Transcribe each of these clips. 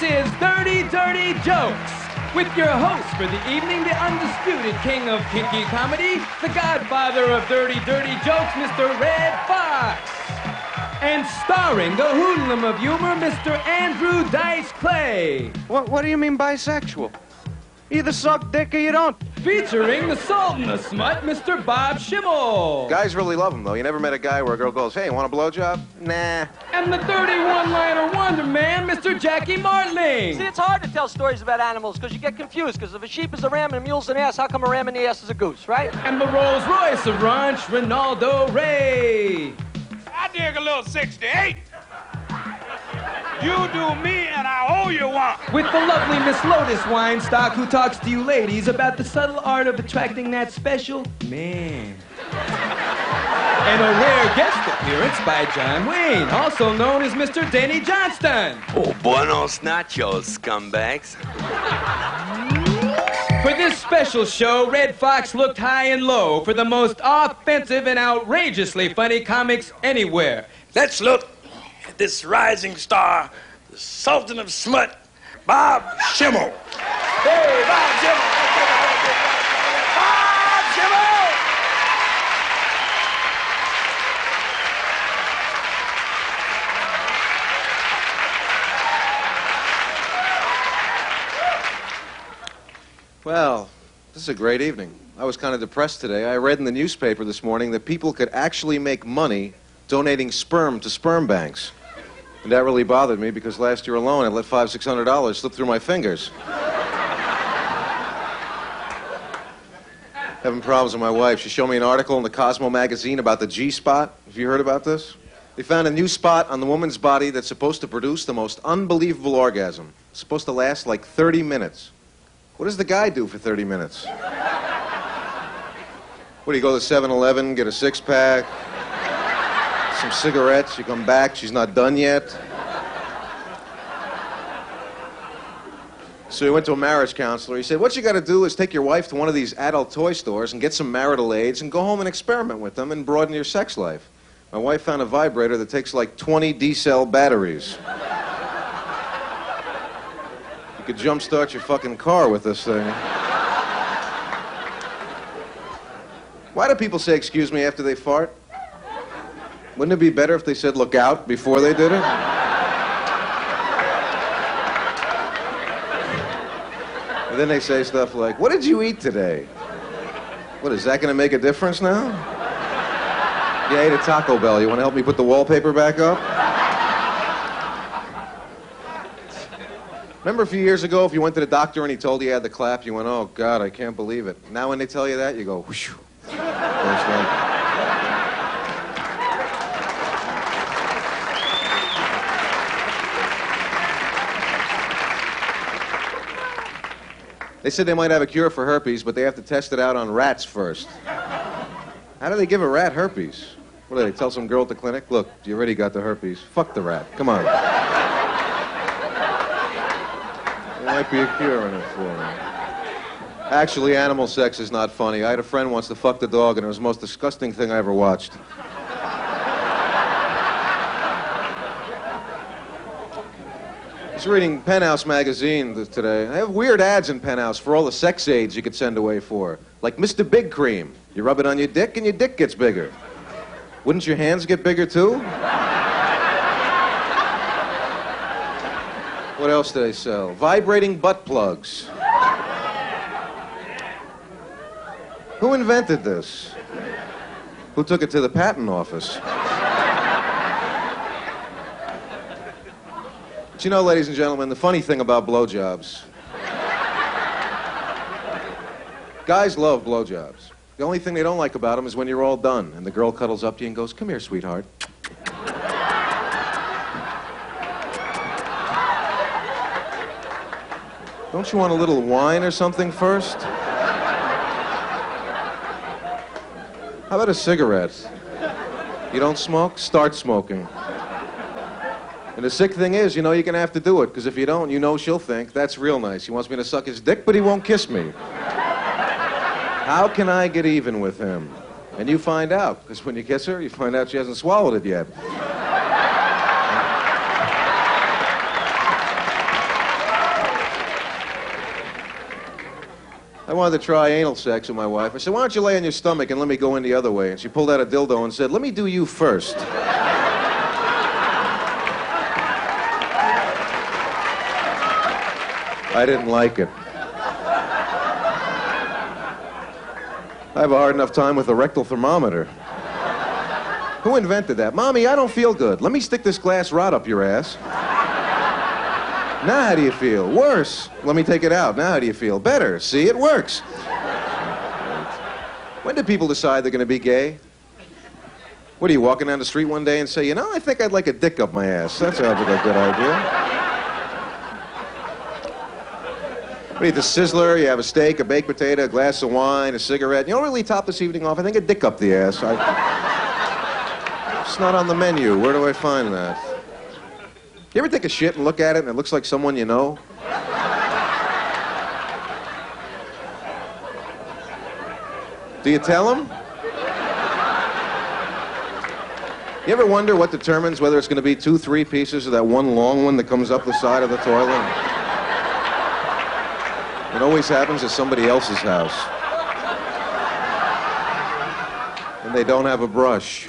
This is Dirty Dirty Jokes. With your host for the evening, the undisputed king of kinky comedy, the godfather of dirty, dirty jokes, Mr. Redd Foxx. And starring the hoodlum of humor, Mr. Andrew Dice Clay. What, what do you mean bisexual? Either suck dick or you don't. Featuring the Sultan the Smut, Mr. Bob Schimmel. Guys really love him, though. You never met a guy where a girl goes, hey, want a blowjob? Nah. And the 31-liner wonder man, Mr. Jackie Martling. See, it's hard to tell stories about animals because you get confused. Because if a sheep is a ram and a mule's an ass, how come a ram in the ass is a goose, right? And the Rolls Royce of Ranch, Reynaldo Rey. I dig a little 68. You do me, and I owe you one. With the lovely Miss Lotus Weinstock, who talks to you ladies about the subtle art of attracting that special man. and a rare guest appearance by John Wayne, also known as Mr. Denny Johnston. Oh, buenos nachos, scumbags. For this special show, Redd Foxx looked high and low for the most offensive and outrageously funny comics anywhere. Let's look at this rising star, the Sultan of Smut, Bob Schimmel. Hey, Bob Schimmel. Bob Schimmel! Well, this is a great evening. I was kind of depressed today. I read in the newspaper this morning that people could actually make money donating sperm to sperm banks. And that really bothered me because last year alone I let five, six hundred dollars slip through my fingers. Having problems with my wife. She showed me an article in the Cosmo magazine about the G spot. Have you heard about this? They found a new spot on the woman's body that's supposed to produce the most unbelievable orgasm. It's supposed to last like 30 minutes. What does the guy do for 30 minutes? What do you go to 7 Eleven, get a six pack, some cigarettes, you come back, she's not done yet? So he went to a marriage counselor. He said, What you got to do is take your wife to one of these adult toy stores and get some marital aids and go home and experiment with them and broaden your sex life. My wife found a vibrator that takes like 20 D cell batteries. You could jumpstart your fucking car with this thing. Why do people say excuse me after they fart? Wouldn't it be better if they said look out before they did it? And then they say stuff like, What did you eat today? What, is that going to make a difference now? Yeah, I ate a Taco Bell. You want to help me put the wallpaper back up? Remember a few years ago, if you went to the doctor and he told you you had the clap, you went, oh, God, I can't believe it. Now when they tell you that, you go, whoosh. They said they might have a cure for herpes, but they have to test it out on rats first. How do they give a rat herpes? What do they tell some girl at the clinic? Look, you already got the herpes. Fuck the rat. Come on. There might be a cure in it for him. Actually, animal sex is not funny. I had a friend once to fuck the dog, and it was the most disgusting thing I ever watched. Was reading Penthouse magazine today. They have weird ads in Penthouse for all the sex aids you could send away for. Like Mr. Big Cream. You rub it on your dick and your dick gets bigger. Wouldn't your hands get bigger too? What else do they sell? Vibrating butt plugs. Who invented this? Who took it to the patent office? But you know, ladies and gentlemen, the funny thing about blowjobs. Guys love blowjobs. The only thing they don't like about them is when you're all done and the girl cuddles up to you and goes, Come here, sweetheart. Don't you want a little wine or something first? How about a cigarette? You don't smoke? Start smoking. And the sick thing is, you know, you're going to have to do it, because if you don't, you know she'll think, that's real nice. He wants me to suck his dick, but he won't kiss me. How can I get even with him? And you find out, because when you kiss her, you find out she hasn't swallowed it yet. I wanted to try anal sex with my wife. I said, Why don't you lay on your stomach and let me go in the other way? And she pulled out a dildo and said, Let me do you first. I didn't like it. I have a hard enough time with a rectal thermometer. Who invented that? Mommy, I don't feel good. Let me stick this glass rod up your ass. Now, how do you feel? Worse. Let me take it out. Now, how do you feel? Better. See, it works. When do people decide they're going to be gay? What are you walking down the street one day and say, you know, I think I'd like a dick up my ass? That sounds like a good idea. You eat? The sizzler, you have a steak, a baked potato, a glass of wine, a cigarette. You don't really top this evening off. I think a dick up the ass. I... It's not on the menu. Where do I find that? You ever take a shit and look at it and it looks like someone you know? Do you tell them? You ever wonder what determines whether it's going to be two, three pieces or that one long one that comes up the side of the toilet? It always happens at somebody else's house. And they don't have a brush.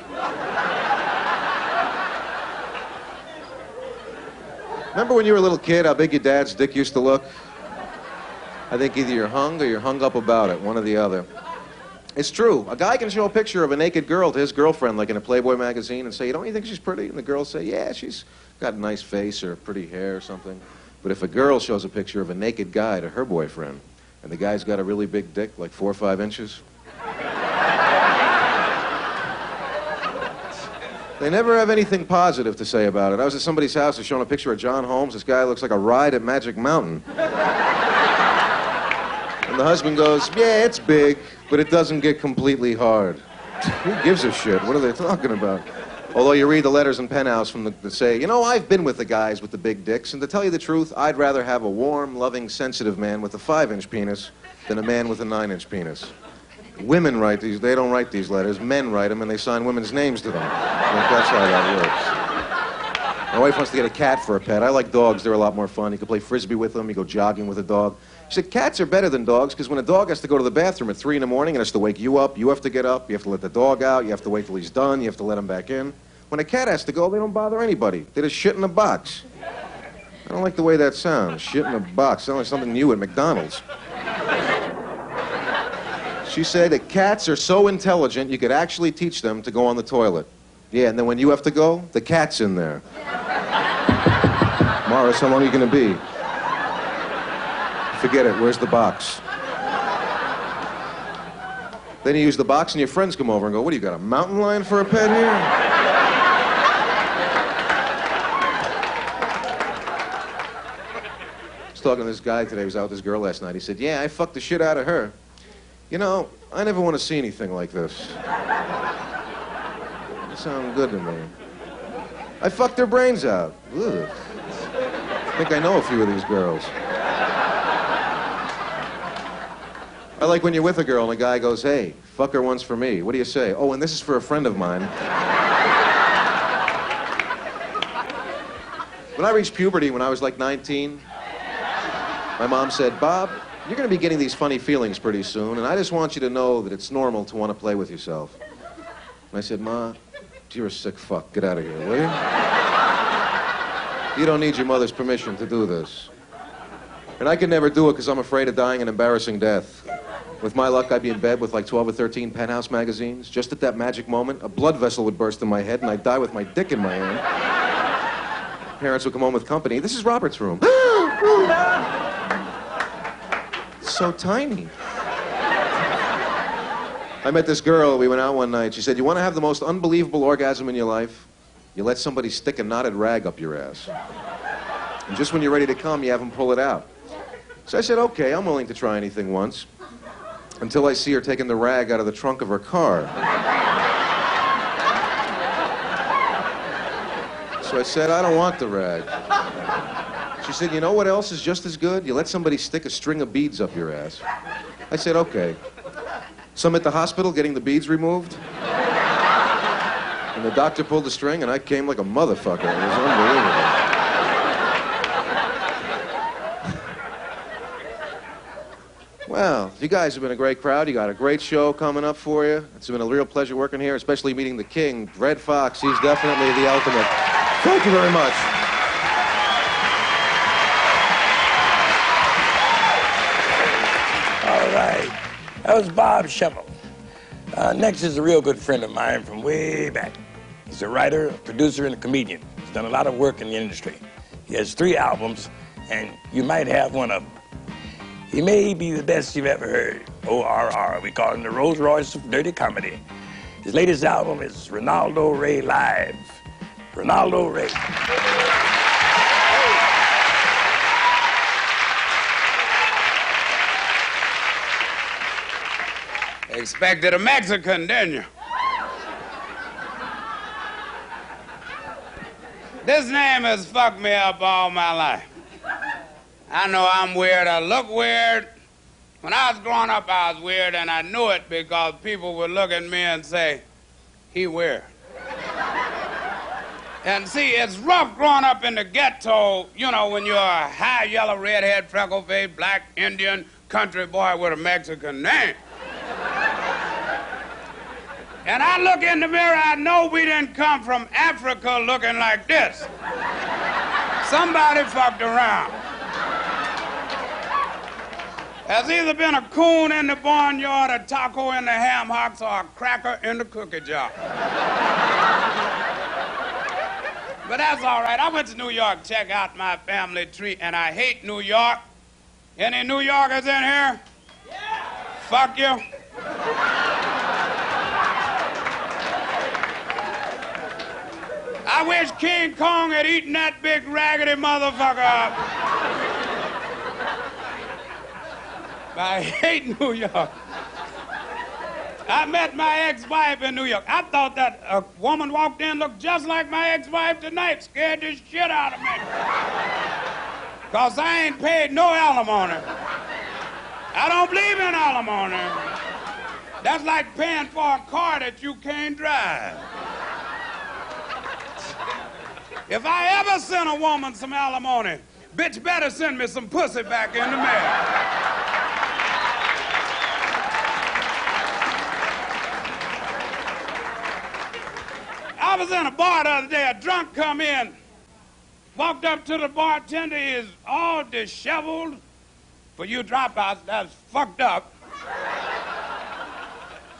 Remember when you were a little kid, how big your dad's dick used to look? I think either you're hung or you're hung up about it, one or the other. It's true. A guy can show a picture of a naked girl to his girlfriend, like in a Playboy magazine, and say, You Don't you think she's pretty? And the girl say, Yeah, she's got a nice face or pretty hair or something. But if a girl shows a picture of a naked guy to her boyfriend, and the guy's got a really big dick, like four or five inches, They never have anything positive to say about it. I was at somebody's house, they're showing a picture of John Holmes. This guy looks like a ride at Magic Mountain. and the husband goes, Yeah, it's big, but it doesn't get completely hard. Who gives a shit? What are they talking about? Although you read the letters in Penthouse from the, that say, you know, I've been with the guys with the big dicks, and to tell you the truth, I'd rather have a warm, loving, sensitive man with a five inch penis than a man with a nine inch penis. Women write these, they don't write these letters. Men write them and they sign women's names to them. That's how that works. My wife wants to get a cat for a pet. I like dogs, they're a lot more fun. You can play frisbee with them, you go jogging with a dog. She said, cats are better than dogs because when a dog has to go to the bathroom at 3 in the morning and has to wake you up, you have to get up, you have to let the dog out, you have to wait till he's done, you have to let him back in. When a cat has to go, they don't bother anybody. They just shit in a box. I don't like the way that sounds. Shit in a box. Sounds like something new at McDonald's. She said that cats are so intelligent you could actually teach them to go on the toilet. Yeah, and then when you have to go, the cat's in there. Morris, how long are you going to be? Forget it. Where's the box? Then you use the box, and your friends come over and go, What do you got, a mountain lion for a pet here? I was talking to this guy today. He was out with this girl last night. He said, Yeah, I fucked the shit out of her. You know, I never want to see anything like this. You sound good to me. I fucked their brains out. Ugh. I think I know a few of these girls. I like when you're with a girl and a guy goes, hey, fuck her once for me. What do you say? Oh, and this is for a friend of mine. when I reached puberty when I was like 19, my mom said, Bob, you're going to be getting these funny feelings pretty soon, and I just want you to know that it's normal to want to play with yourself. And I said, Ma, you're a sick fuck. Get out of here, will you? You don't need your mother's permission to do this. And I could never do it because I'm afraid of dying an embarrassing death. With my luck, I'd be in bed with like 12 or 13 penthouse magazines. Just at that magic moment, a blood vessel would burst in my head, and I'd die with my dick in my hand. Parents would come home with company. This is Robert's room. so tiny. I met this girl. We went out one night. She said, You want to have the most unbelievable orgasm in your life? You let somebody stick a knotted rag up your ass. And just when you're ready to come, you have them pull it out. So I said, Okay, I'm willing to try anything once. Until I see her taking the rag out of the trunk of her car. So I said, I don't want the rag. She said, You know what else is just as good? You let somebody stick a string of beads up your ass. I said, Okay. So I'm at the hospital getting the beads removed. And the doctor pulled the string, and I came like a motherfucker. It was unbelievable. Well, you guys have been a great crowd. You got a great show coming up for you. It's been a real pleasure working here, especially meeting the king, Redd Foxx. He's definitely the ultimate. Thank you very much. All right. That was Bob Schimmel. Uh, next is a real good friend of mine from way back. He's a writer, a producer, and a comedian. He's done a lot of work in the industry. He has three albums, and you might have one of them. He may be the best you've ever heard. ORR. We call him the Rolls Royce of dirty comedy. His latest album is Reynaldo Rey Live. Reynaldo Rey. Expected a Mexican, didn't you? This name has fucked me up all my life. I know I'm weird, I look weird. When I was growing up, I was weird, and I knew it because people would look at me and say, he weird. and see, it's rough growing up in the ghetto, you know, when you're a high yellow, redhead, freckle faced, black, Indian, country boy with a Mexican name. And I look in the mirror, I know we didn't come from Africa looking like this. Somebody fucked around. There's either been a coon in the barnyard, a taco in the ham hocks, or a cracker in the cookie jar. but that's all right. I went to New York, to check out my family tree, and I hate New York. Any New Yorkers in here? Yeah. Fuck you. I wish King Kong had eaten that big raggedy motherfucker up. I hate New York. I met my ex-wife in New York. I thought that a woman walked in looked just like my ex-wife tonight. Scared the shit out of me. Cause I ain't paid no alimony. I don't believe in alimony. That's like paying for a car that you can't drive. If I ever send a woman some alimony, bitch better send me some pussy back in the mail. I was in a bar the other day, a drunk come in, walked up to the bartender, he's all disheveled. For you dropouts, that's fucked up.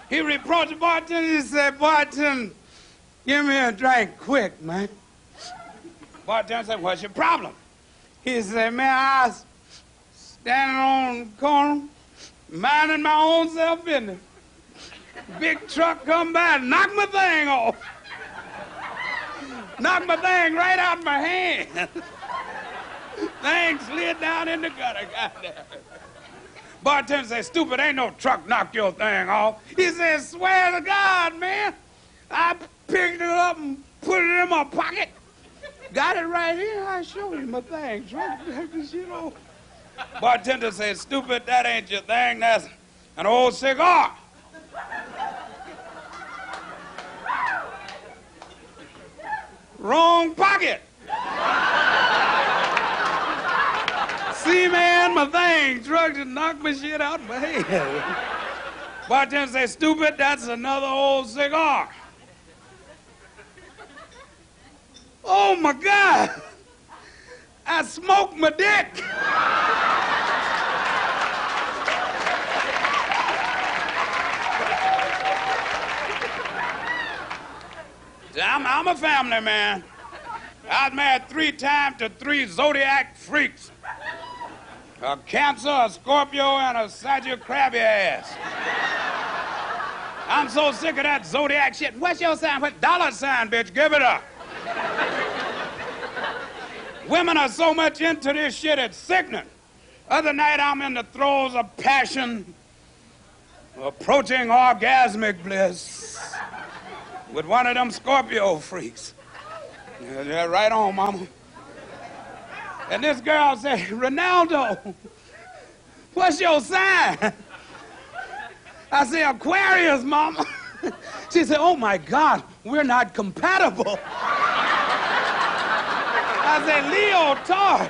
He reproached the bartender, he said, bartender, give me a drink quick, man. Bartender said, What's your problem? He said, Man, I was standing on the corner, minding my own self business. Big truck come by, and knock my thing off. knock my thing right out of my hand. thing slid down in the gutter, goddamn. Bartender said, Stupid, ain't no truck knocked your thing off. He said, Swear to God, man. I picked it up and put it in my pocket. Got it right here. I show you my thing. Drunk you know. Bartender said, stupid, that ain't your thing. That's an old cigar. Wrong pocket. See, man, my thing. Drugs and knocked my shit out of my head. Bartender said, stupid, that's another old cigar. Oh my God! I smoked my dick. I'm, I'm a family man. I was married three times to three zodiac freaks. A Cancer, a Scorpio, and a Sagittarius ass. I'm so sick of that zodiac shit. What's your sign? What dollar sign, bitch? Give it up. Women are so much into this shit, it's sickening. Other night, I'm in the throes of passion, approaching orgasmic bliss with one of them Scorpio freaks. Yeah, right on, mama. And this girl said, Reynaldo, what's your sign? I said, Aquarius, mama. She said, oh my God, we're not compatible. I said, Leo Tar.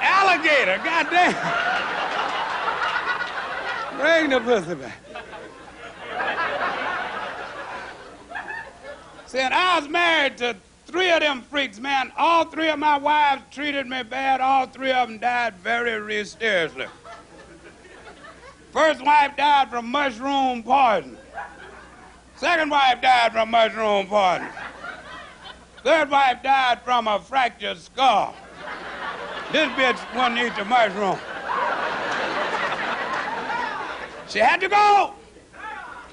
Alligator, goddamn. Bring the pussy back. See, and I was married to three of them freaks, man. All three of my wives treated me bad. All three of them died very mysteriously. First wife died from mushroom poison. Second wife died from mushroom poison. Third wife died from a fractured skull. This bitch wouldn't eat the mushroom. She had to go.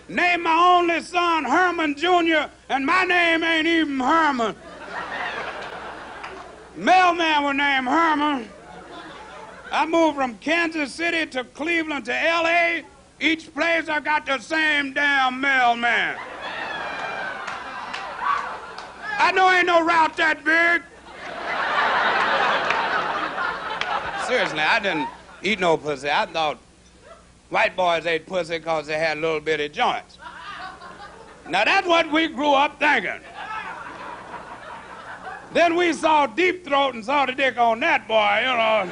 Name my only son Herman Jr., and my name ain't even Herman. Mailman was named Herman. I moved from Kansas City to Cleveland to L.A. Each place I got the same damn mailman. I know ain't no route that big. Seriously, I didn't eat no pussy. I thought white boys ate pussy because they had little bitty joints. Now that's what we grew up thinking. Then we saw Deep Throat and saw the dick on that boy, you know.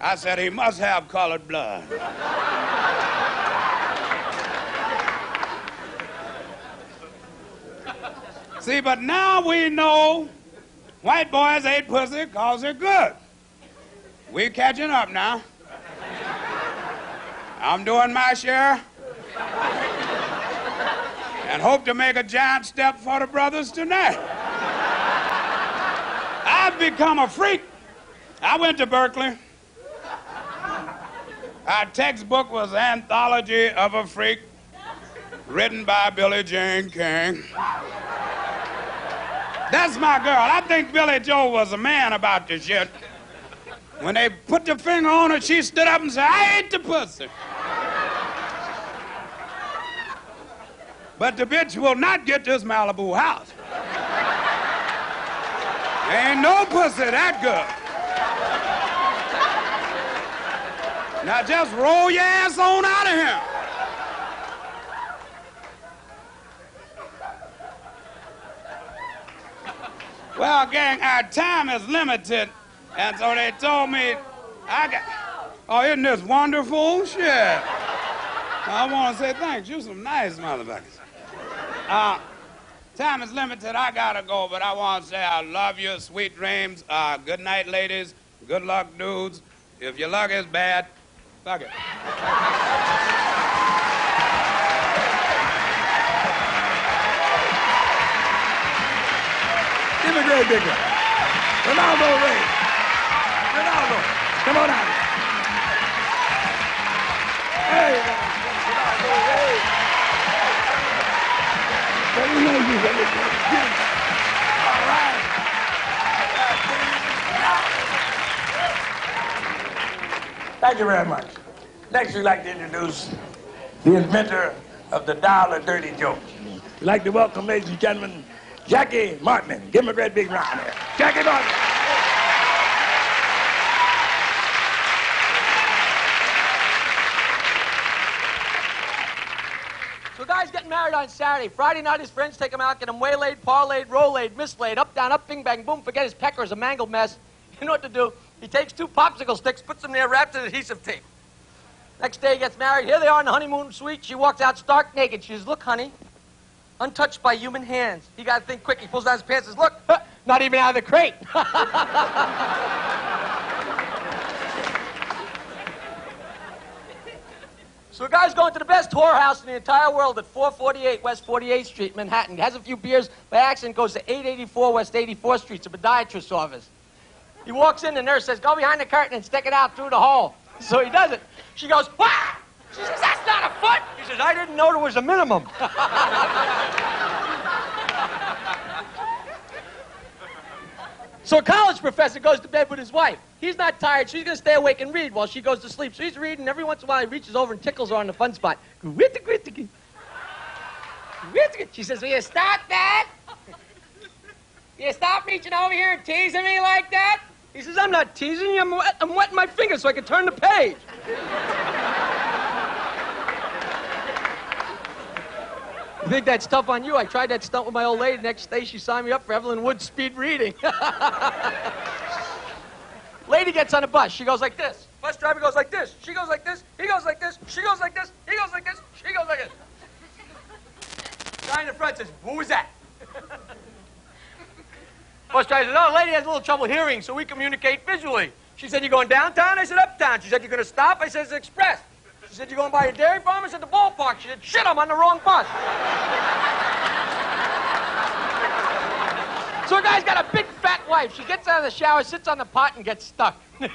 I said he must have colored blood. See, but now we know white boys ate pussy because they're good. We're catching up now. I'm doing my share. And hope to make a giant step for the brothers tonight. I've become a freak. I went to Berkeley. Our textbook was Anthology of a Freak, written by Billie Jean King. That's my girl. I think Billy Joe was a man about this shit. When they put the finger on her, she stood up and said, I ate the pussy. But the bitch will not get this Malibu house. Ain't no pussy that good. Now just roll your ass on out of here. Well, gang, our time is limited, and so they told me I got. Oh, isn't this wonderful? Shit. I want to say thanks. You some nice motherfuckers. Uh, time is limited. I gotta go, but I want to say I love you. Sweet dreams. Uh, good night, ladies. Good luck, dudes. If your luck is bad, fuck it. Me a great big one. Reynaldo Rey. Reynaldo. Come on out. Hey, Reynaldo Rey. Very nice, you very good. All right. Thank you very much. Next, we'd like to introduce the inventor of the dollar dirty joke. We'd like to welcome, ladies and gentlemen, Jackie Martling. Give him a great big round there. Jackie Martling. So guy's getting married on Saturday. Friday night, his friends take him out, get him waylaid, parlayed, rollayed, mislaid, up, down, up, bing, bang, boom. Forget his pecker is a mangled mess. You know what to do. He takes two popsicle sticks, puts them there, wraps in adhesive tape. Next day, he gets married. Here they are in the honeymoon suite. She walks out stark naked. She says, Look, honey, untouched by human hands. He got to think quick. He pulls down his pants and says, Look, not even out of the crate. So a guy's going to the best whorehouse in the entire world at 448 West 48th Street, Manhattan. He has a few beers. By accident, goes to 884 West 84th Street. It's a podiatrist's office. He walks in, the nurse says, go behind the curtain and stick it out through the hole. So he does it. She goes, Wah! She says, that's not a foot. He says, I didn't know there was a minimum. So a college professor goes to bed with his wife. He's not tired. She's going to stay awake and read while she goes to sleep. So he's reading. Every once in a while, he reaches over and tickles her on the fun spot. She says, will you stop that? Will you stop reaching over here and teasing me like that? He says, I'm not teasing you. I'm, wet, I'm wetting my fingers so I can turn the page. You think that's tough on you? I tried that stunt with my old lady. Next day, she signed me up for Evelyn Wood's speed reading. lady gets on a bus. She goes like this. Bus driver goes like this. She goes like this. He goes like this. She goes like this, he goes like this, she goes like this. Guy in the front says, who was that? Bus driver says, oh, lady has a little trouble hearing, so we communicate visually. She said, you going downtown? I said, uptown. She said, you're going to stop? I said, it's express. She said, you going by a dairy farm? I said, the ballpark. She said, shit, I'm on the wrong bus. so a guy's got a big fat wife. She gets out of the shower, sits on the pot, and gets stuck. so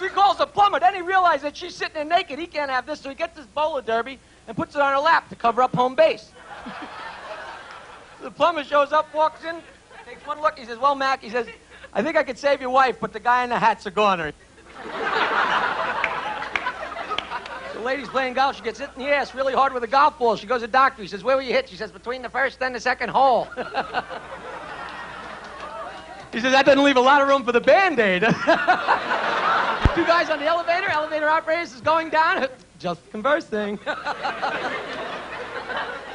he calls the plumber. Then he realizes that she's sitting there naked. He can't have this, so he gets this bowler derby and puts it on her lap to cover up home base. the plumber shows up, walks in, takes one look. He says, well, Mac, he says, I think I could save your wife, but the guy in the hat's a goner. The lady's playing golf. She gets hit in the ass really hard with a golf ball. She goes to the doctor. He says, where were you hit? She says, between the first and the second hole. he says, that doesn't leave a lot of room for the Band-Aid. Two guys on the elevator. Elevator operator is going down. Just conversing.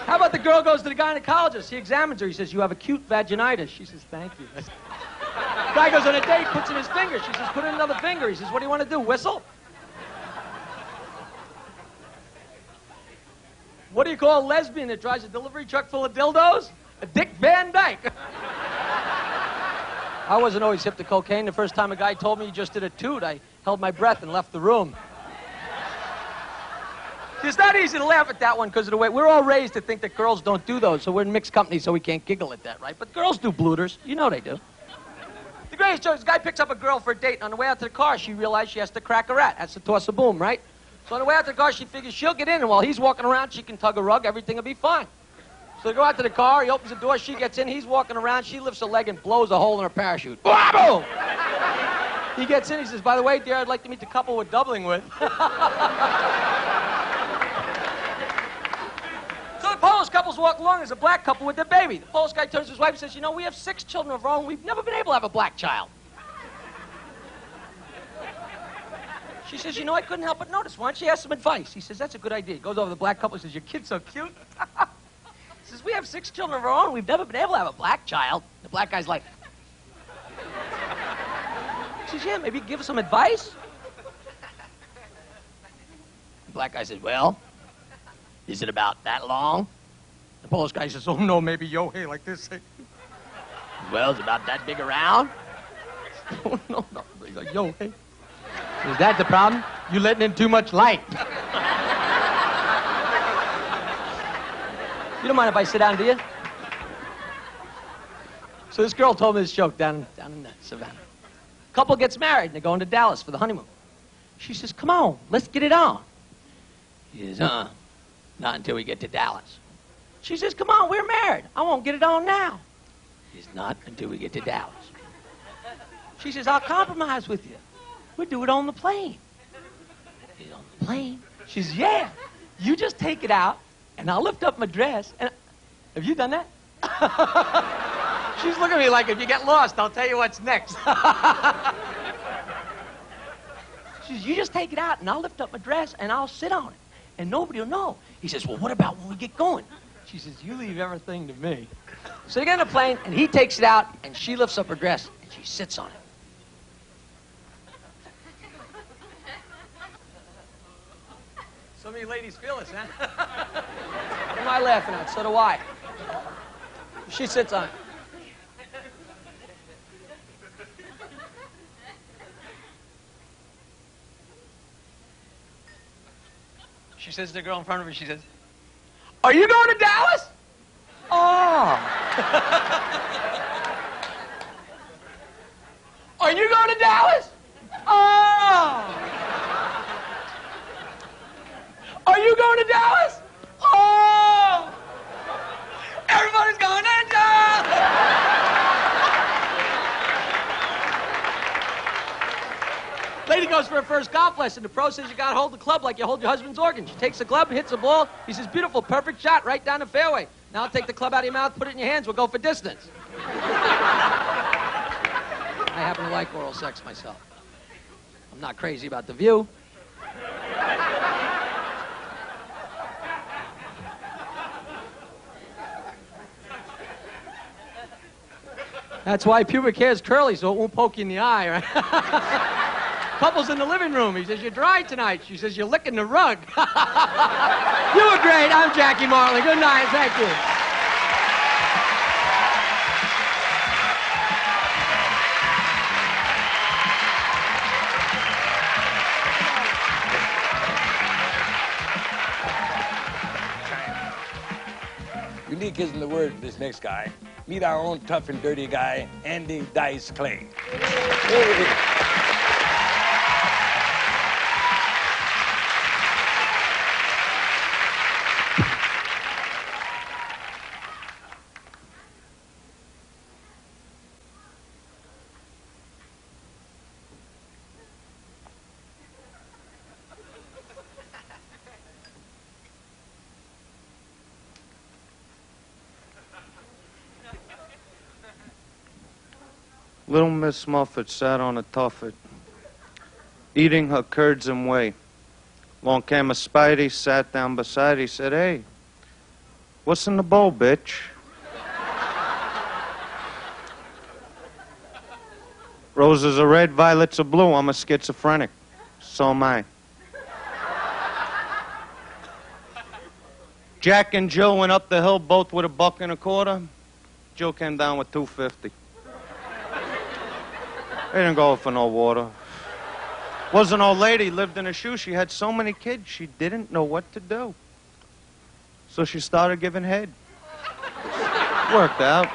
How about the girl goes to the gynecologist? He examines her. He says, You have acute vaginitis. She says, Thank you. Guy goes on a date, puts in his finger. She says, Put in another finger. He says, What do you want to do? Whistle? What do you call a lesbian that drives a delivery truck full of dildos? A Dick Van Dyke. I wasn't always hip to cocaine. The first time a guy told me he just did a toot, I held my breath and left the room. It's not easy to laugh at that one because of the way we're all raised to think that girls don't do those, so we're in mixed company, so we can't giggle at that, right? But girls do blooters. You know they do. The greatest joke: is this guy picks up a girl for a date, and on the way out to the car, she realizes she has to crack a rat. That's to toss a boom, right? So on the way out to the car, she figures she'll get in, and while he's walking around, she can tug a rug. Everything will be fine. So they go out to the car. He opens the door. She gets in. He's walking around. She lifts a leg and blows a hole in her parachute. Boom! he gets in. He says, "By the way, dear, I'd like to meet the couple we're doubling with." So the Polish couples walk along. There's a black couple with their baby. The Polish guy turns to his wife and says, You know, we have six children of our own. We've never been able to have a black child. She says, You know, I couldn't help but notice. Why don't you ask some advice? He says, That's a good idea. He goes over to the black couple and says, Your kid's so cute. he says, We have six children of our own. We've never been able to have a black child. The black guy's like, She says, Yeah, maybe give us some advice. The black guy says, Well, is it about that long? The Polish guy says, Oh no, maybe yo hey like this. Well, it's about that big around. oh no, no. He's like, yo hey. Is that the problem? You letting in too much light. you don't mind if I sit down, do you? So this girl told me this joke down, down in savannah. Couple gets married and they're going to Dallas for the honeymoon. She says, Come on, let's get it on. He says, uh, not until we get to Dallas. She says, Come on, we're married. I won't get it on now. He says, Not until we get to Dallas. She says, I'll compromise with you. We'll do it on the plane. He's on the plane. She says, Yeah, you just take it out and I'll lift up my dress. And have you done that? She's looking at me like, if you get lost, I'll tell you what's next. she says, You just take it out and I'll lift up my dress and I'll sit on it. And nobody will know. He says, Well, what about when we get going? She says, You leave everything to me. So they get on the plane and he takes it out and she lifts up her dress and she sits on it. So many ladies feel this, huh? what am I laughing at? So do I. She sits on it. She says to the girl in front of her, she says, Are you going to Dallas? Oh. Are you going to Dallas? Oh. Are you going to Dallas? Oh. Everybody's going to Dallas. Lady goes for her first golf lesson. The pro says you gotta hold the club like you hold your husband's organ. She takes the club, hits the ball. He says, beautiful, perfect shot, right down the fairway. Now take the club out of your mouth, put it in your hands, we'll go for distance. I happen to like oral sex myself. I'm not crazy about the view. That's why pubic hair is curly, so it won't poke you in the eye, right? Couple's in the living room. He says, You're dry tonight. She says, You're licking the rug. you were great. I'm Jackie Martling. Good night. Thank you. Unique isn't the word, for this next guy. Meet our own tough and dirty guy, Andy Dice Clay. Little Miss Muffet sat on a tuffet, eating her curds and whey. Long came a Spidey, sat down beside, he said, Hey, what's in the bowl, bitch? Roses are red, violets are blue. I'm a schizophrenic. So am I. Jack and Jill went up the hill both with a buck and a quarter. Jill came down with 250. They didn't go for no water. Was an old lady, lived in a shoe. She had so many kids, she didn't know what to do. So she started giving head. Worked out.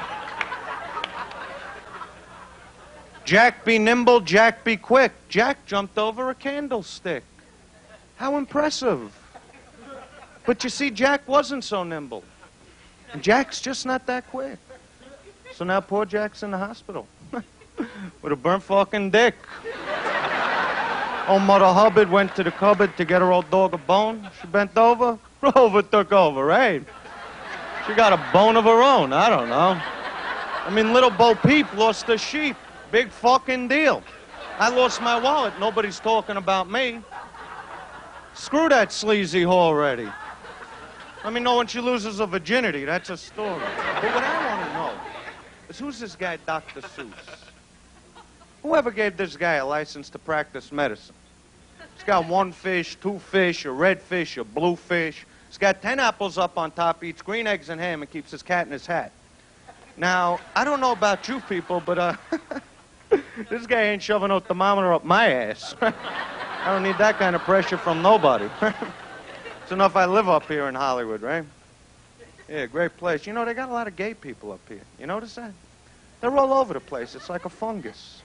Jack be nimble, Jack be quick. Jack jumped over a candlestick. How impressive. But you see, Jack wasn't so nimble. Jack's just not that quick. So now poor Jack's in the hospital with a burnt fucking dick. Old Mother Hubbard went to the cupboard to get her old dog a bone. She bent over, Rover took over, right? She got a bone of her own. I don't know. I mean, little Bo Peep lost her sheep. Big fucking deal. I lost my wallet. Nobody's talking about me. Screw that sleazy whore already. Let me know when she loses her virginity. That's a story. But what I want to know is who's this guy, Dr. Seuss? Whoever gave this guy a license to practice medicine? He's got one fish, two fish, a red fish, a blue fish. He's got ten apples up on top, eats green eggs and ham, and keeps his cat in his hat. Now, I don't know about you people, but uh, this guy ain't shoving a thermometer up my ass. I don't need that kind of pressure from nobody. it's enough I live up here in Hollywood, right? Yeah, great place. You know, they got a lot of gay people up here. You notice that? They're all over the place. It's like a fungus.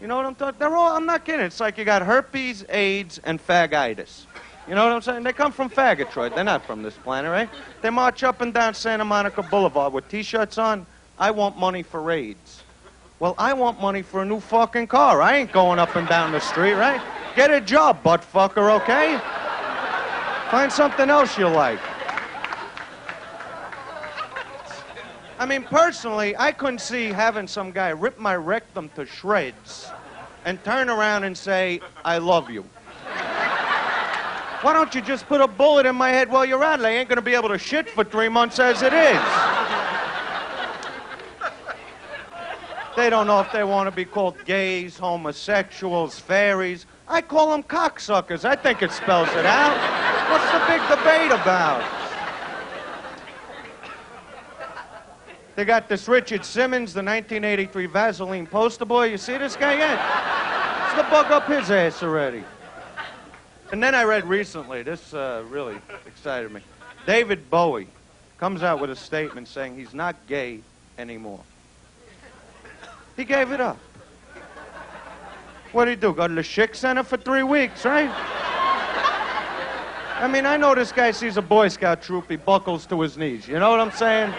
You know what I'm talking? They're all. I'm not kidding. It's like you got herpes, AIDS, and fagitis. You know what I'm saying? They come from Fagotroid. They're not from this planet, right? They march up and down Santa Monica Boulevard with T-shirts on. I want money for AIDS. Well, I want money for a new fucking car. I ain't going up and down the street, right? Get a job, butt fucker, okay? Find something else you like. I mean, personally, I couldn't see having some guy rip my rectum to shreds and turn around and say, I love you. Why don't you just put a bullet in my head while you're at it? I ain't gonna be able to shit for three months as it is. They don't know if they want to be called gays, homosexuals, fairies. I call them cocksuckers. I think it spells it out. What's the big debate about? They got this Richard Simmons, the 1983 Vaseline poster boy. You see this guy yet? It's the bug up his ass already. And then I read recently, this uh, really excited me. David Bowie comes out with a statement saying he's not gay anymore. He gave it up. What did he do? Go to the Schick Center for three weeks, right? I mean, I know this guy sees a Boy Scout troop, he buckles to his knees. You know what I'm saying?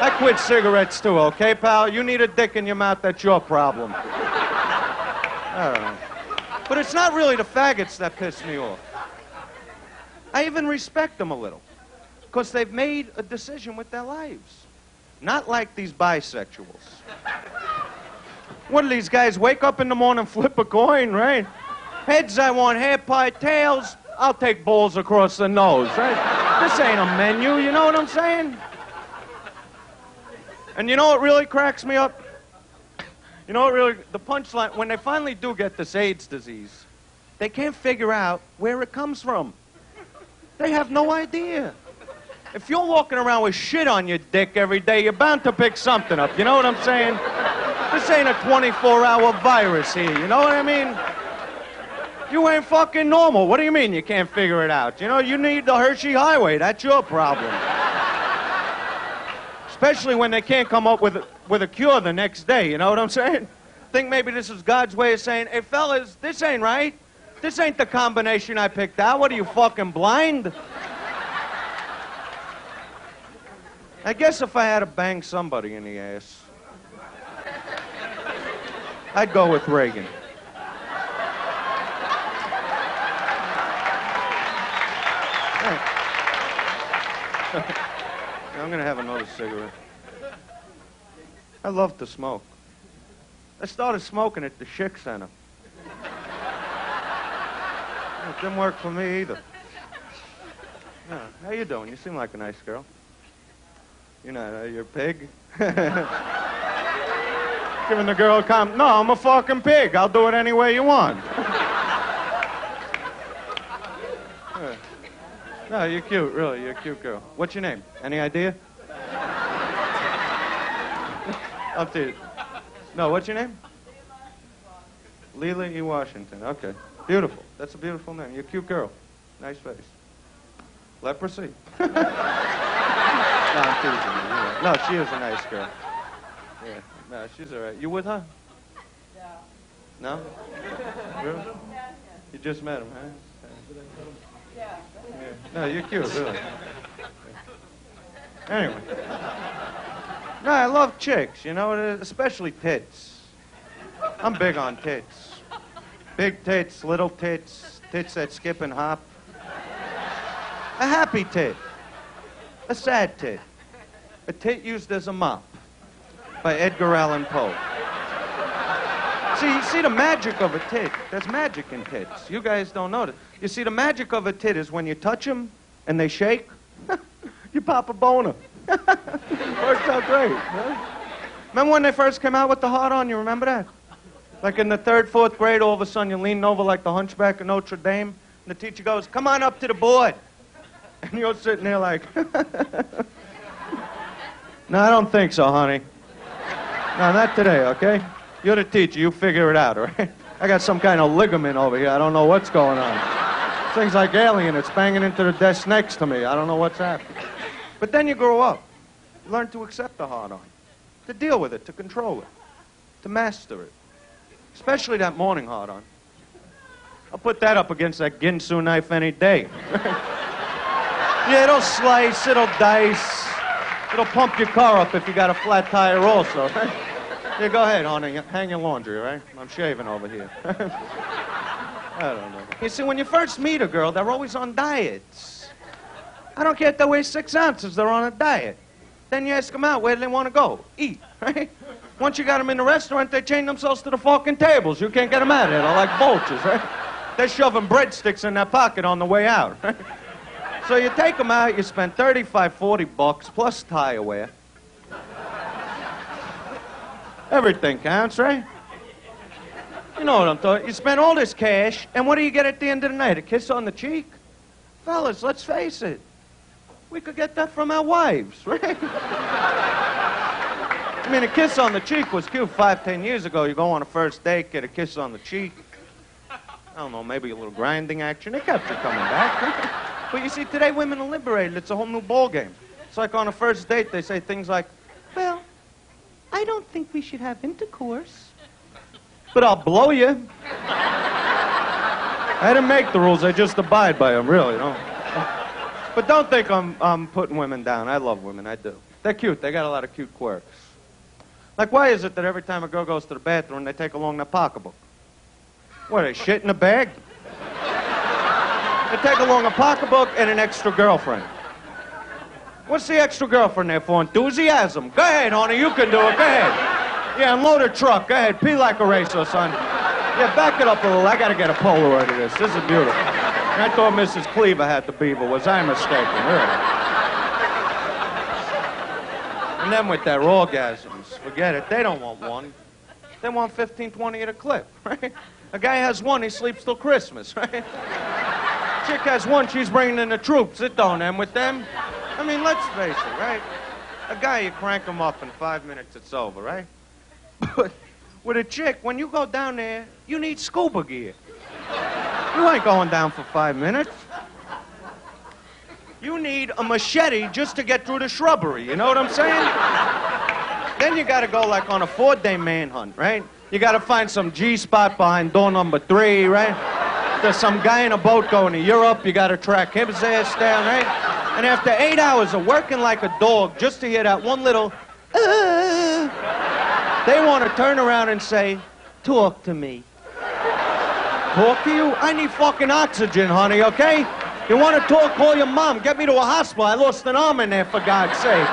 I quit cigarettes too, okay, pal? You need a dick in your mouth, that's your problem. I. But it's not really the faggots that piss me off. I even respect them a little. Because they've made a decision with their lives. Not like these bisexuals. What do these guys wake up in the morning, flip a coin, right? Heads, I want hair pie. Tails, I'll take balls across the nose, right? This ain't a menu, you know what I'm saying? And you know what really cracks me up? You know what really, the punchline, when they finally do get this AIDS disease, they can't figure out where it comes from. They have no idea. If you're walking around with shit on your dick every day, you're bound to pick something up. You know what I'm saying? This ain't a 24 hour virus here. You know what I mean? You ain't fucking normal. What do you mean you can't figure it out? You know, you need the Hershey Highway. That's your problem. Especially when they can't come up with a, with a cure the next day. You know what I'm saying? Think maybe this is God's way of saying, hey, fellas, this ain't right. This ain't the combination I picked out. What are you, fucking blind? I guess if I had to bang somebody in the ass, I'd go with Reagan. I'm gonna have another cigarette. I love to smoke. I started smoking at the Schick Center. It didn't work for me either. Yeah, how you doing? You seem like a nice girl. You're not, uh, you're a pig? Giving the girl a com- No, I'm a fucking pig. I'll do it any way you want. No, you're cute, really. You're a cute girl. What's your name? Any idea? Up to you. No, what's your name? Leela E. Washington. Okay. Beautiful. That's a beautiful name. You're a cute girl. Nice face. Leprosy. no, I'm teasing you. No, she is a nice girl. Yeah. No, she's all right. You with her? No. No? Really? You just met him, huh? No, you're cute, really. Anyway. No, I love chicks, you know, especially tits. I'm big on tits. Big tits, little tits, tits that skip and hop. A happy tit. A sad tit. A tit used as a mop by Edgar Allan Poe. See, you see the magic of a tit. There's magic in tits. You guys don't know this. You see, the magic of a tit is when you touch them and they shake, you pop a boner. Works out great. Right? Remember when they first came out with the hard on? You remember that? Like in the third, fourth grade, all of a sudden you're leaning over like the hunchback of Notre Dame, and the teacher goes, Come on up to the board. And you're sitting there like, No, I don't think so, honey. No, not today, okay? You're the teacher. You figure it out, right? I got some kind of ligament over here. I don't know what's going on. Things like alien. It's banging into the desk next to me. I don't know what's happening. But then you grow up. You learn to accept the hard on, to deal with it, to control it, to master it. Especially that morning hard on. I'll put that up against that Ginsu knife any day. yeah, it'll slice, it'll dice, it'll pump your car up if you got a flat tire also. Yeah, go ahead, honey. Hang your laundry, right? I'm shaving over here. I don't know. You see, when you first meet a girl, they're always on diets. I don't care if they weigh six ounces, they're on a diet. Then you ask them out, where do they want to go? Eat, right? Once you got them in the restaurant, they chain themselves to the fucking tables. You can't get them out of there. They're like vultures, right? They're shoving breadsticks in their pocket on the way out, right? So you take them out, you spend 35, 40 bucks plus tire wear. Everything counts, right? You know what I'm talking. You spend all this cash, and what do you get at the end of the night? A kiss on the cheek? Fellas, let's face it. We could get that from our wives, right? I mean, a kiss on the cheek was cute five, ten years ago. You go on a first date, get a kiss on the cheek. I don't know, maybe a little grinding action. It kept you coming back. but you see, today women are liberated. It's a whole new ballgame. It's like on a first date, they say things like, well, I don't think we should have intercourse. But I'll blow you. I didn't make the rules, I just abide by them, really, know. But don't think I'm, I'm putting women down. I love women, I do. They're cute, they got a lot of cute quirks. Like, why is it that every time a girl goes to the bathroom, they take along their pocketbook? What, they shit in a bag? They take along a pocketbook and an extra girlfriend. What's the extra girlfriend there for? Enthusiasm. Go ahead, honey, you can do it. Go ahead. Yeah, unload a truck. Go ahead, pee like a racer, son. Yeah, back it up a little. I gotta get a Polaroid of this. This is beautiful. I thought Mrs. Cleaver had the beaver. Was I mistaken? Really? And then with their orgasms, forget it. They don't want one. They want 15, 20 at a clip, right? A guy has one, he sleeps till Christmas, right? Chick has one, she's bringing in the troops. It don't end with them. I mean, let's face it, right? A guy, you crank him up in five minutes, it's over, right? But with a chick, when you go down there, you need scuba gear. You ain't going down for five minutes. You need a machete just to get through the shrubbery, you know what I'm saying? then you gotta go like on a four day manhunt, right? You gotta find some G spot behind door number three, right? There's some guy in a boat going to Europe, you gotta track his ass down, right? And after eight hours of working like a dog just to hear that one little, uh, they wanna turn around and say, talk to me. Talk to you? I need fucking oxygen, honey, okay? You want to talk? Call your mom. Get me to a hospital. I lost an arm in there, for God's sake.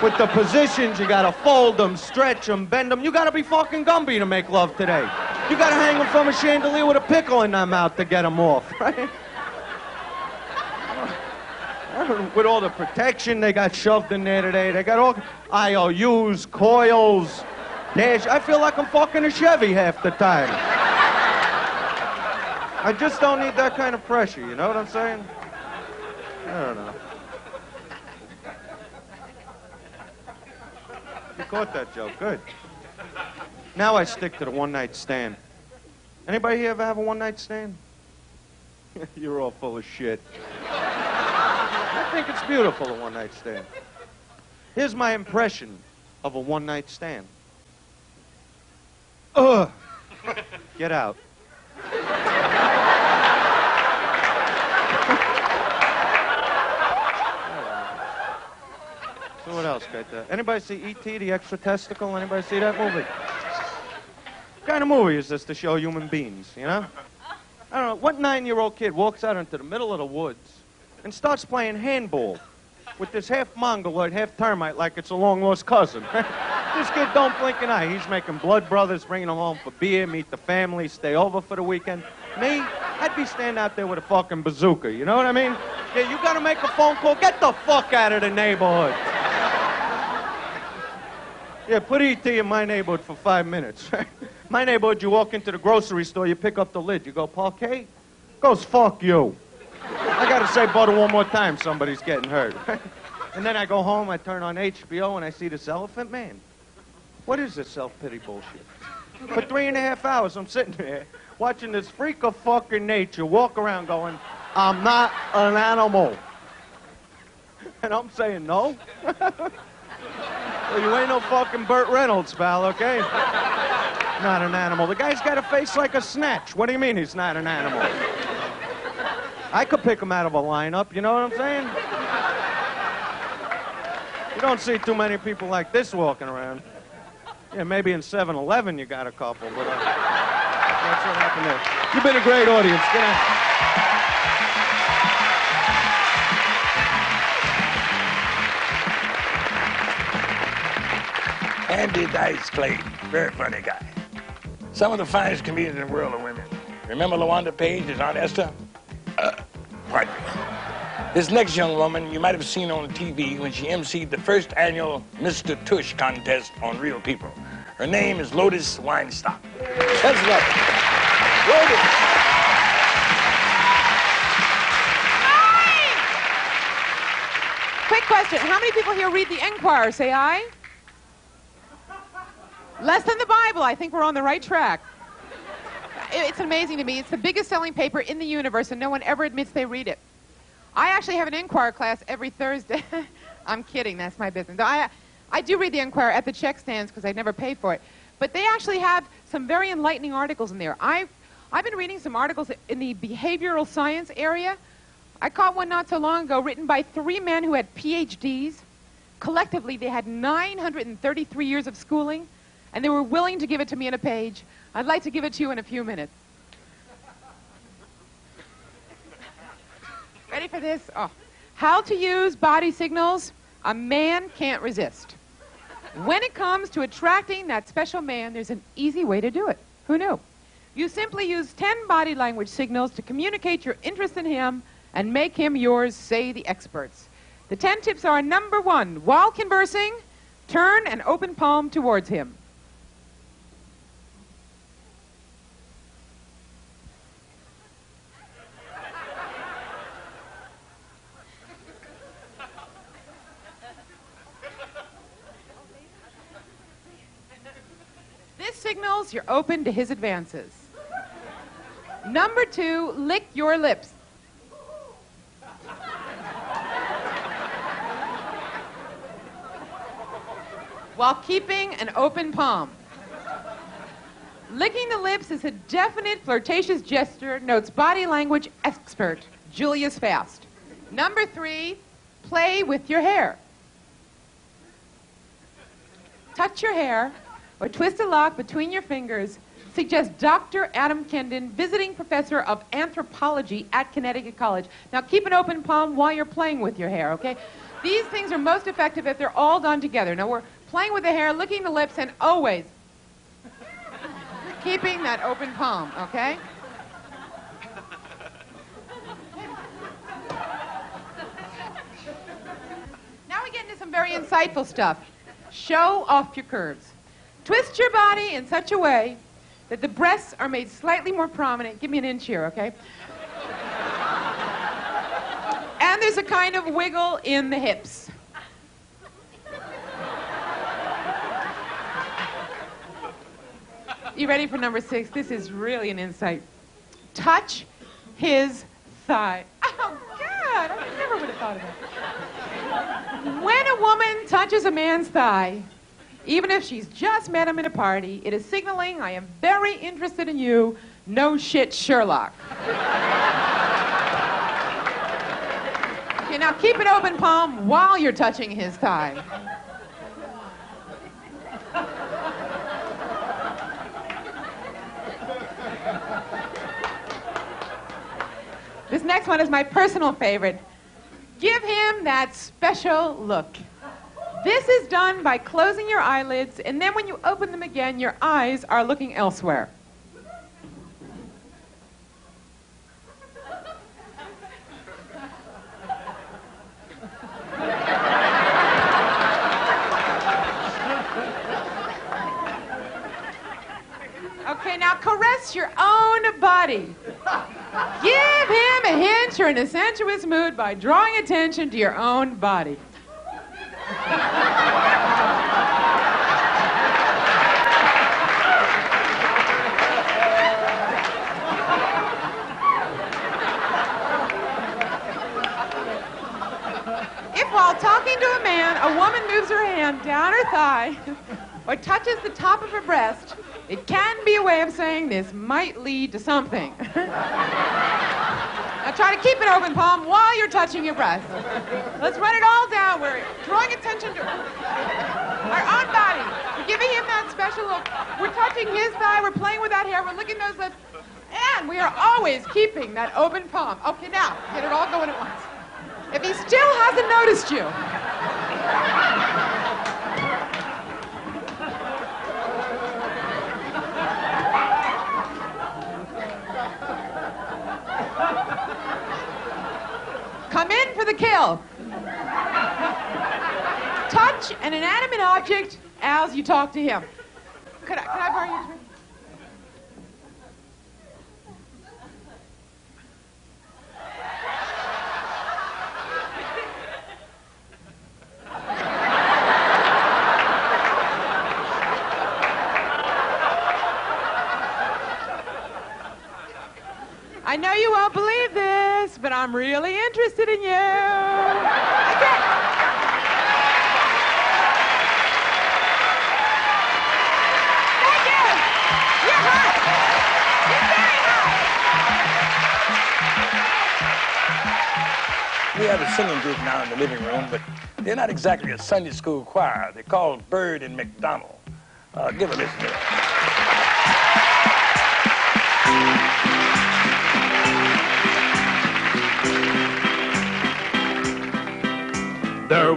With the positions, you gotta fold them, stretch them, bend them. You gotta be fucking Gumby to make love today. You gotta hang them from a chandelier with a pickle in their mouth to get them off, right? With all the protection they got shoved in there today, they got all IUDs, coils, dash. I feel like I'm fucking a Chevy half the time. I just don't need that kind of pressure, you know what I'm saying? I don't know. You caught that joke, good. Now I stick to the one night stand. Anybody here ever have a one night stand? You're all full of shit. I think it's beautiful, a one night stand. Here's my impression of a one night stand. Ugh. Get out. So what else got there? Anybody see E.T. the extra testicle? Anybody see that movie? What kind of movie is this to show human beings, you know? I don't know. What nine-year-old kid walks out into the middle of the woods and starts playing handball with this half mongoloid, half termite like it's a long-lost cousin? this kid don't blink an eye. He's making blood brothers, bringing them home for beer, meet the family, stay over for the weekend. Me, I'd be standing out there with a fucking bazooka, you know what I mean? Yeah, you gotta make a phone call. Get the fuck out of the neighborhood. Yeah, put ET in my neighborhood for five minutes. my neighborhood, you walk into the grocery store, you pick up the lid, you go, Parkay? Goes, fuck you. I gotta say butter one more time, somebody's getting hurt. and then I go home, I turn on HBO, and I see this elephant man. What is this self-pity bullshit? For three and a half hours, I'm sitting there watching this freak of fucking nature walk around going, I'm not an animal. And I'm saying, no? Well, you ain't no fucking Burt Reynolds, pal, okay? Not an animal. The guy's got a face like a snatch. What do you mean he's not an animal? I could pick him out of a lineup, you know what I'm saying? You don't see too many people like this walking around. Yeah, maybe in 7-Eleven you got a couple, but uh, that's what happened there. You've been a great audience. Andy Dice Clay, very funny guy. Some of the finest comedians in the world are women. Remember LaWanda Page, his Aunt Esther? This next young woman you might have seen on TV when she emceed the first annual Mr. Tush contest on Real People. Her name is Lotus Weinstock. Let's welcome Lotus. Quick question. How many people here read the Enquirer? Say aye. Less than the Bible. I think we're on the right track. It's amazing to me. It's the biggest selling paper in the universe, and no one ever admits they read it. I actually have an Enquirer class every Thursday. I'm kidding. That's my business. I, I do read the Enquirer at the check stands because I never pay for it. But they actually have some very enlightening articles in there. I've, I've been reading some articles in the behavioral science area. I caught one not so long ago written by three men who had PhDs. Collectively, they had 933 years of schooling, and they were willing to give it to me in a page. I'd like to give it to you in a few minutes. Ready for this? Oh. How to use body signals a man can't resist. When it comes to attracting that special man, there's an easy way to do it. Who knew? You simply use 10 body language signals to communicate your interest in him and make him yours, say the experts. The 10 tips are number one, while conversing, turn an open palm towards him. Signals you're open to his advances. Number two, lick your lips. While keeping an open palm. Licking the lips is a definite flirtatious gesture, notes body language expert Julius Fast. Number three, play with your hair. Touch your hair or twist a lock between your fingers suggests Dr. Adam Kendon, visiting professor of anthropology at Connecticut College. Now keep an open palm while you're playing with your hair, okay? These things are most effective if they're all done together. Now we're playing with the hair, licking the lips, and always keeping that open palm, okay? Now we get into some very insightful stuff. Show off your curves. Twist your body in such a way that the breasts are made slightly more prominent. Give me an inch here, okay? and there's a kind of wiggle in the hips. You ready for number six? This is really an insight. Touch his thigh. Oh, God, I never would have thought of that. When a woman touches a man's thigh, even if she's just met him at a party, it is signaling, I am very interested in you. No shit, Sherlock. okay, now keep an open palm while you're touching his thigh. This next one is my personal favorite. Give him that special look. This is done by closing your eyelids, and then when you open them again, your eyes are looking elsewhere. Okay, now caress your own body. Give him a hint you're in a sensuous mood by drawing attention to your own body. If while talking to a man, a woman moves her hand down her thigh or touches the top of her breast, it can be a way of saying this might lead to something. Now try to keep an open palm while you're touching your breast. Let's run it all down. We're drawing attention to our own body. We're giving him that special look. We're touching his thigh. We're playing with that hair. We're licking those lips. And we are always keeping that open palm. Okay, now, get it all going at once. If he still hasn't noticed you, come Touch an inanimate object as you talk to him. Could I, could I borrow your drink? I know you won't believe this, but I'm really interested in you. Thank you. You're hot. You're very hot. We have a singing group now in the living room, but they're not exactly a Sunday school choir. They're called Bird and McDonald. Uh, give a listen to it.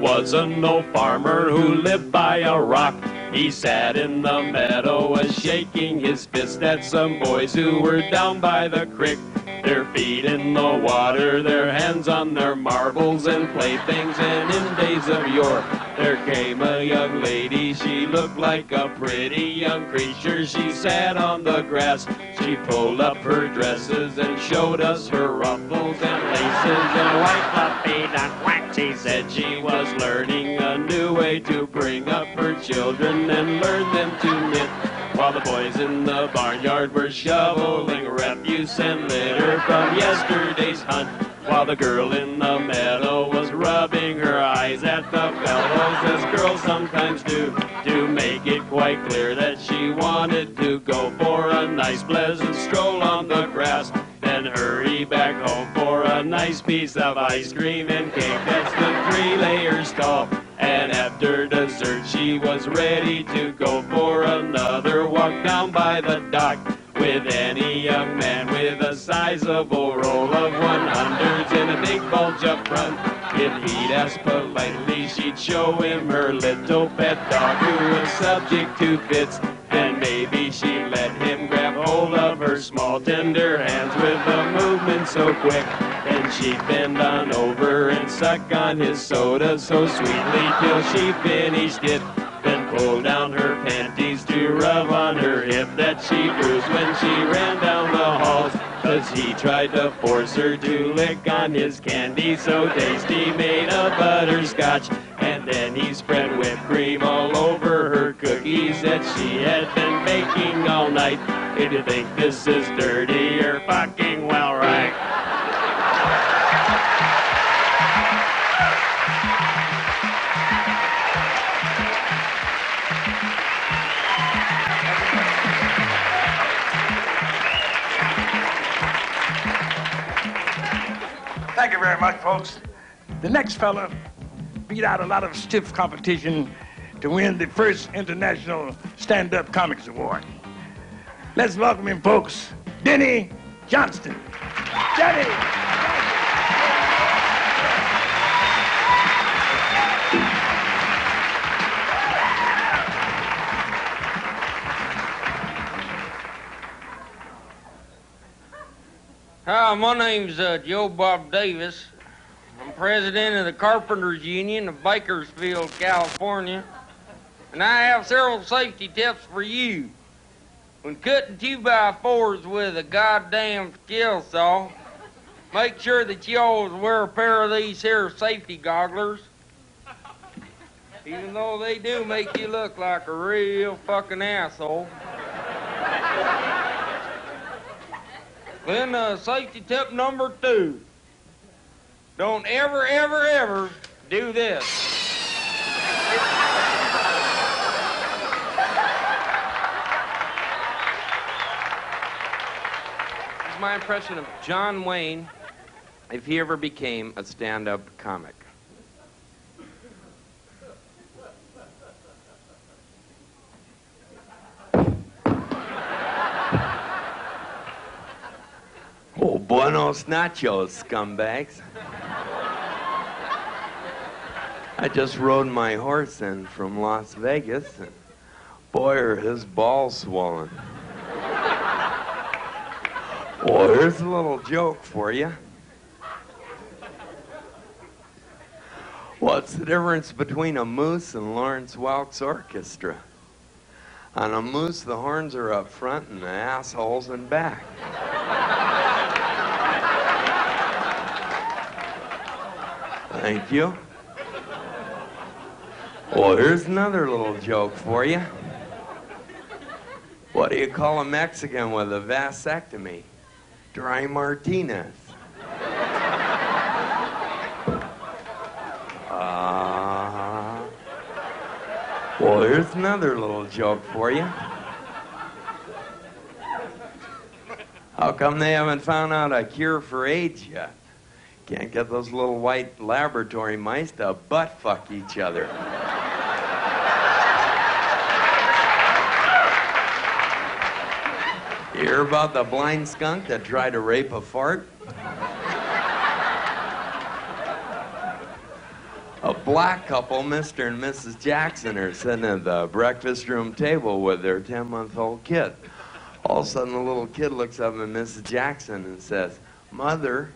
Was an old farmer who lived by a rock. He sat in the meadow, was shaking his fist at some boys who were down by the creek. Their feet in the water, their hands on their marbles and playthings. And in days of yore, there came a young lady. She looked like a pretty young creature. She sat on the grass. She pulled up her dresses and showed us her ruffles and laces and white fluffy duck. She said she was learning a new way to bring up her children and learn them to knit. While the boys in the barnyard were shoveling refuse and litter from yesterday's hunt. While the girl in the meadow was rubbing her eyes at the fellows, as girls sometimes do, to make it quite clear that she wanted to go for a nice pleasant stroll on the grass. Then hurry back home a nice piece of ice cream and cake that's the three layers tall. And after dessert, she was ready to go for another walk down by the dock with any young man with a sizable roll of 100s and a big bulge up front. If he'd ask politely, she'd show him her little pet dog who was subject to fits. And maybe she'd of her small tender hands with a movement so quick. And she'd bend on over and suck on his soda so sweetly till she finished it. Then pull down her panties to rub on her hip that she bruised when she ran down the halls. Cause he tried to force her to lick on his candy so tasty made of butterscotch. And then he spread whipped cream all over her cookies that she had been baking all night. If you think this is dirty, you're fucking well right. Thank you very much, folks. The next fella beat out a lot of stiff competition to win the first International Stand Up Comics Award. Let's welcome him, folks. Denny Johnston. Denny! Hi, my name's uh, Joe Bob Davis. I'm president of the Carpenters Union of Bakersfield, California. And I have several safety tips for you. When cutting two by fours with a goddamn skill saw, make sure that you always wear a pair of these here safety gogglers. Even though they do make you look like a real fucking asshole. Then uh, safety tip number two. Don't ever, ever, ever do this. This is my impression of John Wayne if he ever became a stand-up comic. Oh, buenos nachos, scumbags. I just rode my horse in from Las Vegas, and boy, are his balls swollen. Well, here's a little joke for you. What's the difference between a moose and Lawrence Welk's orchestra? On a moose, the horns are up front and the assholes in back. Thank you. Well, here's another little joke for you. What do you call a Mexican with a vasectomy? Dry Martinez. Uh, well, here's another little joke for you. How come they haven't found out a cure for AIDS yet? Can't get those little white laboratory mice to butt fuck each other. You hear about the blind skunk that tried to rape a fart? A black couple, Mr. and Mrs. Jackson, are sitting at the breakfast room table with their 10 month old kid. All of a sudden, the little kid looks up at Mrs. Jackson and says, Mother,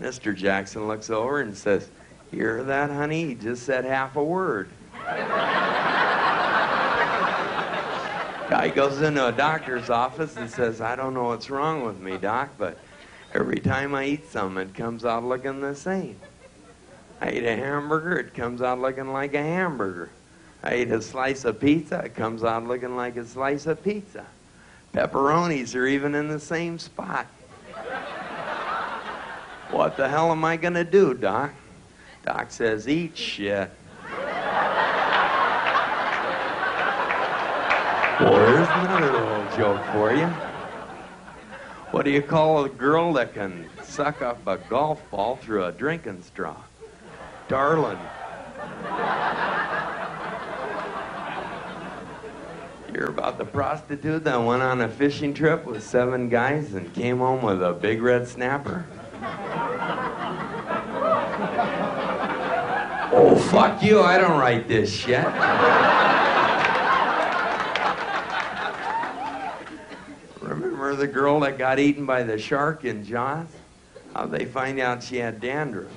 Mr. Jackson looks over and says, You hear that, honey? He just said half a word. Guy goes into a doctor's office and says, I don't know what's wrong with me, doc, but every time I eat something, it comes out looking the same. I eat a hamburger, it comes out looking like a hamburger. I eat a slice of pizza, it comes out looking like a slice of pizza. Pepperonis are even in the same spot. What the hell am I gonna do, Doc? Doc says, eat shit. Well, there's another little joke for you. What do you call a girl that can suck up a golf ball through a drinking straw? Darling. You're about the prostitute that went on a fishing trip with seven guys and came home with a big red snapper? Oh, fuck you, I don't write this shit. Remember the girl that got eaten by the shark in Jaws? How'd they find out she had dandruff?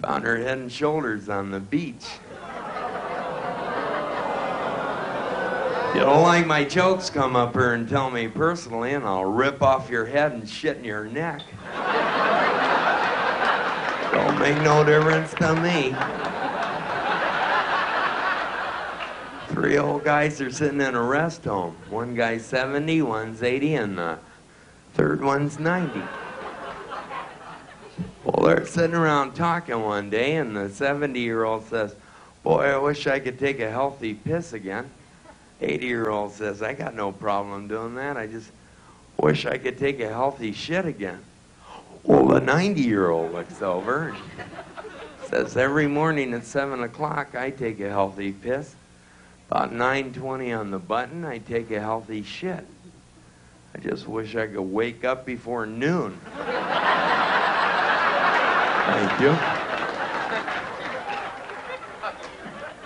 Found her head and shoulders on the beach. You don't like my jokes, come up here and tell me personally, and I'll rip off your head and shit in your neck. Make no difference to me. Three old guys are sitting in a rest home. One guy's 70, one's 80, and the third one's 90. Well, they're sitting around talking one day, and the 70 year old says, Boy, I wish I could take a healthy piss again. 80 year old says, I got no problem doing that. I just wish I could take a healthy shit again. Well, the 90 year old looks over and says, Every morning at 7 o'clock, I take a healthy piss. About 9.20 on the button, I take a healthy shit. I just wish I could wake up before noon. Thank you.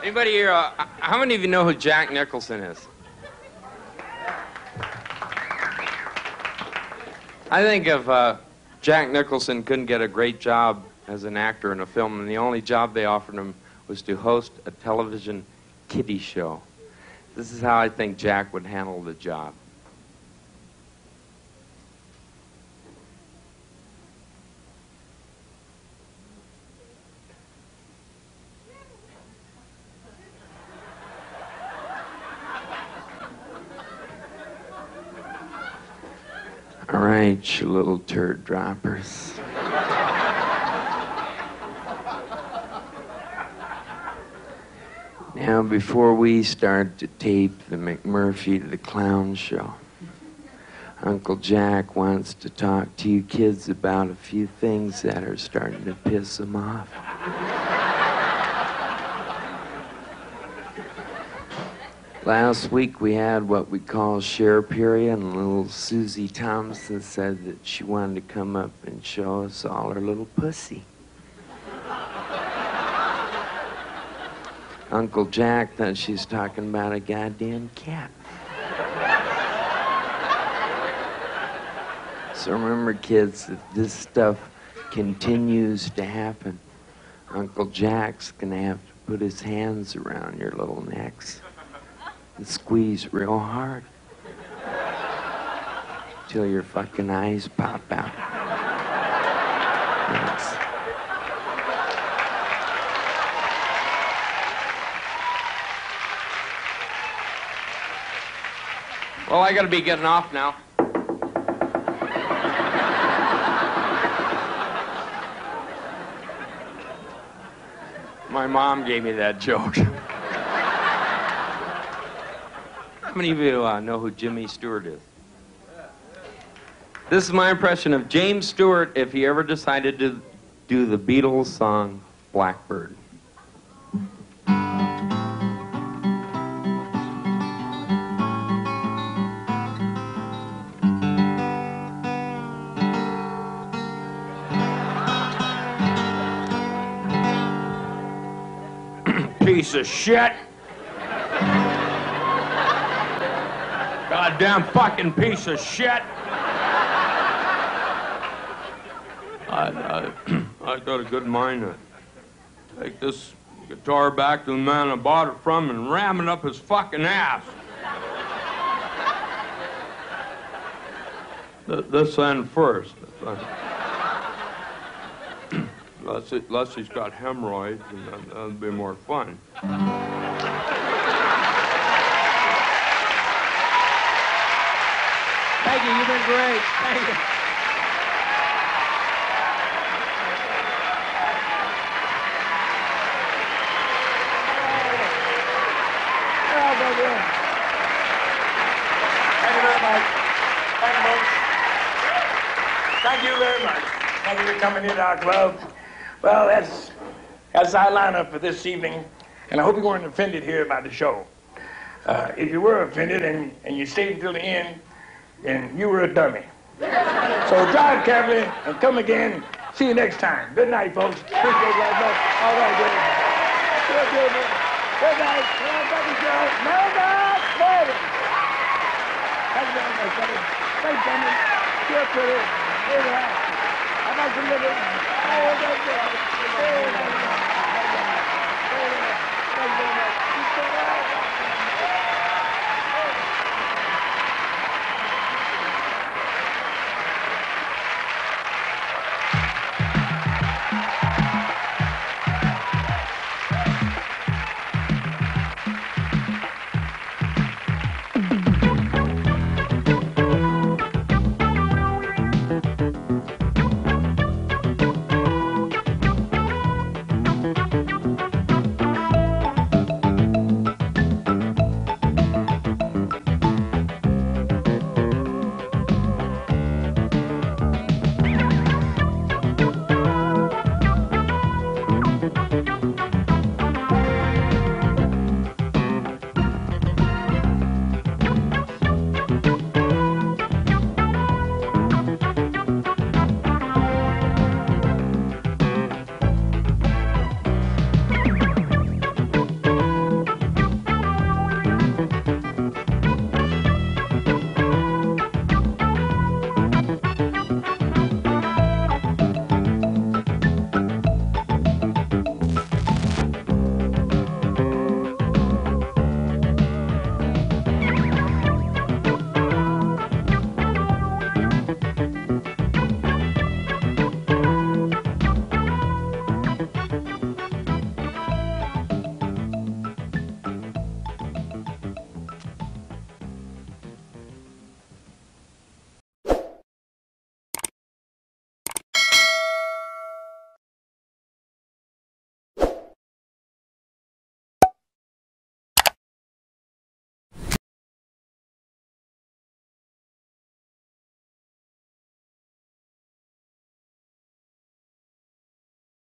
Anybody here, uh, how many of you know who Jack Nicholson is? I think of uh, Jack Nicholson couldn't get a great job as an actor in a film, and the only job they offered him was to host a television kiddie show. This is how I think Jack would handle the job. All right, you little turd droppers. Now, before we start to tape the McMurphy the Clown show, Uncle Jack wants to talk to you kids about a few things that are starting to piss him off. Last week we had what we call share period, and little Susie Thompson said that she wanted to come up and show us all her little pussy. Uncle Jack thought she was talking about a goddamn cat. So remember, kids, if this stuff continues to happen, Uncle Jack's gonna have to put his hands around your little necks squeeze real hard till your fucking eyes pop out. Well, I gotta be getting off now. My mom gave me that joke. How many of you uh, know who Jimmy Stewart is? This is my impression of James Stewart if he ever decided to do the Beatles song Blackbird. Piece of shit. Goddamn fucking piece of shit. I, I, I got a good mind to take this guitar back to the man I bought it from and ram it up his fucking ass. Th- This end first. Unless, it, unless he's got hemorrhoids, and that, that'd be more fun. Thank you. You've been great. Thank you. Thank you very much. Thank you, folks. Thank you very much. Thank you for coming into our club. Well, that's that's our lineup for this evening, and I hope you weren't offended here by the show. Uh, if you were offended and, and you stayed until the end, then you were a dummy. So drive carefully and come again. See you next time. Good night, folks. Appreciate. All right, good. Good, good, good. Good night. Baby, baby. Thank you very much, buddy. Thanks? Oh, that's good. Oh, good. Thank you.